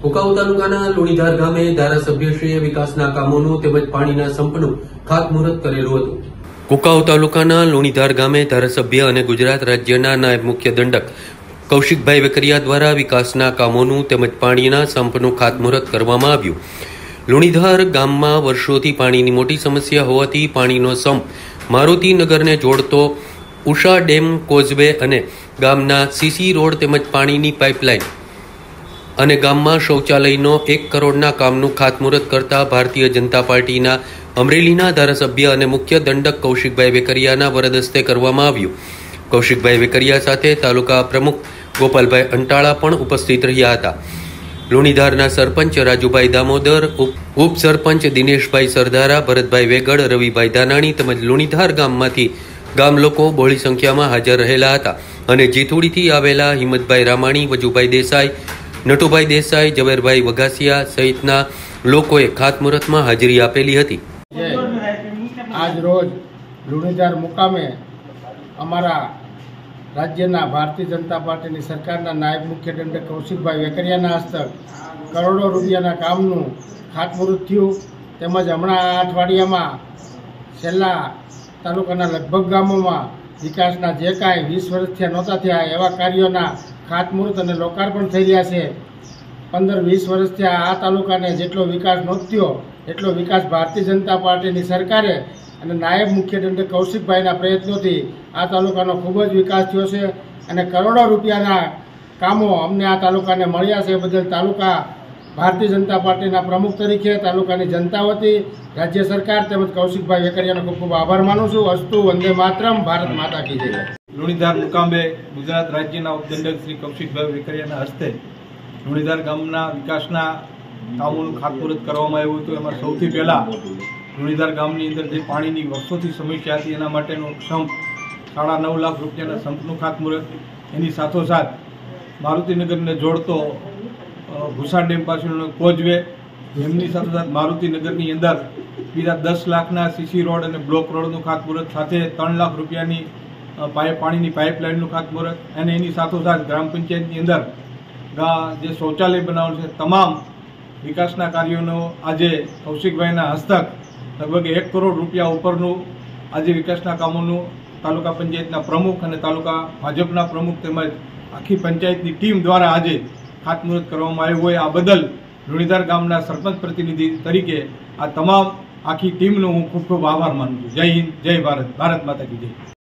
કુકાઉ તાલુકાના લુણીધાર ગામે ધારાસભ્યશ્રીએ વિકાસના કામોનું તેમજ પાણીના સંપનું ખાતમુહૂર્ત કરેલું હતું. કુકાઉ તાલુકાના લુણીધાર ગામે ધારાસભ્ય અને ગુજરાત રાજ્યના નાયબ મુખ્ય દંડક કૌશિકભાઈ વેકરિયા દ્વારા વિકાસના કામોનું તેમજ પાણીના સંપનું ખાતમુહૂર્ત કરવામાં આવ્યું. લુણીધાર ગામમાં વર્ષોથી પાણીની મોટી સમસ્યા હોવાથી પાણીનો સંપ મારુતિનગરને જોડતો ઉષા ડેમ કોઝવે અને ગામના સીસી રોડ તેમજ પાણીની પાઇપલાઇન અને ગામમાં શૌચાલયનો એક કરોડના કામનું ખાતમુહૂર્ત કરતા ભારતીય જનતા પાર્ટીના અમરેલીના ધારાસભ્ય અને મુખ્ય દંડક કૌશિકભાઈ વેકરિયાના વરદસ્તે કરવામાં આવ્યું. કૌશિકભાઈ વેકરિયા સાથે તાલુકા પ્રમુખ ગોપાલભાઈ અંટાળા પણ ઉપસ્થિત રહ્યા હતા. લુણીધારના સરપંચ રાજુભાઈ દામોદર, ઉપ- ઉપસરપંચ દિનેશભાઈ સરદારા ભરતભાઈ વેગડ, રવિભાઈ દાનાણી તેમજ લુણીધાર ગામમાંથી ગામ લોકો બહોળી સંખ્યામાં હાજર રહેલા હતા. અને જેથુડીથી આવેલા હિંમતભાઈ રામાણી, વજુભાઈ દેસાઈ નટુભાઈ દેસાઈ, ઝવેરભાઈ વઘાસિયા સહિતના લોકોએ ખાતમુહૂર્તમાં હાજરી આપેલી હતી. આજ રોજ લુણીધાર મુકામે અમારા રાજ્યના ભારતીય જનતા પાર્ટીની સરકારના નાયબ મુખ્ય દંડક કૌશિકભાઈ વેકરિયાના હસ્તક કરોડો રૂપિયાના કામનું ખાતમુહૂર્ત થયું. તેમજ હમણાં આ અઠવાડિયામાં છેલ્લા તાલુકાના લગભગ ગામોમાં વિકાસના જે કાંઈ વીસ વર્ષથી નહોતા થયા એવા કાર્યોના ખાતમુહૂર્ત અને લોકાર્પણ થઈ રહ્યા છે. પંદર વીસ વર્ષથી આ તાલુકાને જેટલો વિકાસ નોંધ્યો, એટલો વિકાસ ભારતીય જનતા પાર્ટીની સરકારે અને નાયબ મુખ્ય દંડક કૌશિકભાઈના પ્રયત્નોથી આ તાલુકાનો ખૂબ જ વિકાસ થયો છે અને કરોડો રૂપિયાના કામો અમને આ તાલુકાને મળ્યા છે. બદલ તાલુકા ભારતીય જનતા પાર્ટીના પ્રમુખ તરીકે, તાલુકાની જનતા વતી રાજ્ય સરકાર તેમજ કૌશિકભાઈ વેકરિયાનો ખૂબ ખૂબ આભાર માનું છું. અસ્તુ વંદે માતરમ. ભારત માતા કી જય. લુણીધાર મુકામે ગુજરાત રાજ્યના ઉપદંડક શ્રી કૌશિકભાઈ વેકરિયાના હસ્તે લુણીધાર ગામના વિકાસના કામોનું ખાતમુહૂર્ત કરવામાં આવ્યું હતું. એમાં સૌથી પહેલાં લુણીધાર ગામની અંદર જે પાણીની વર્ષોથી સમસ્યા હતી, એના માટેનો સંપ સાડા નવ લાખ રૂપિયાના સંપનું ખાતમુહૂર્ત. એની સાથોસાથ મારુતિનગરને જોડતો ભૂસા ડેમ પાછળનો કોજવે એમની સાથોસાથ મારુતિનગરની અંદર બીજા દસ લાખના સીસી રોડ અને બ્લોક રોડનું ખાતમુહૂર્ત સાથે ત્રણ લાખ રૂપિયાની પાઇપ પાણીની પાઇપલાઇનનું ખાતમુહૂર્ત અને એની સાથોસાથ ગ્રામ પંચાયતની અંદર જે શૌચાલય બનાવવાનું છે, તમામ વિકાસના કાર્યોનો આજે કૌશિકભાઈના હસ્તક લગભગ એક કરોડ રૂપિયા ઉપરનું આજે વિકાસના કામોનું તાલુકા પંચાયતના પ્રમુખ અને તાલુકા ભાજપના પ્રમુખ તેમજ આખી પંચાયતની ટીમ દ્વારા આજે ખાતમુહૂર્ત કરવામાં આવ્યું હોય આ બદલ લુણીધાર ગામના સરપંચ પ્રતિનિધિ તરીકે આ તમામ આખી ટીમનો હું ખૂબ ખૂબ આભાર માનું છું. જય હિન્દ, જય ભારત ભારત માતા કી જય.